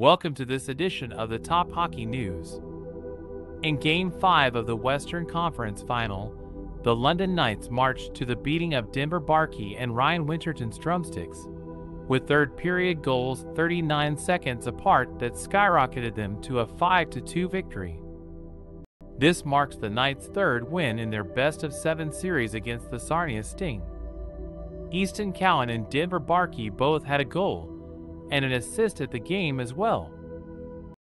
Welcome to this edition of the Top Hockey News. In Game 5 of the Western Conference Final, the London Knights marched to the beating of Denver Barkey and Ryan Winterton's drumsticks, with third period goals 39 seconds apart that skyrocketed them to a 5-2 victory. This marks the Knights' third win in their best of seven series against the Sarnia Sting. Easton Cowan and Denver Barkey both had a goal and an assist at the game as well.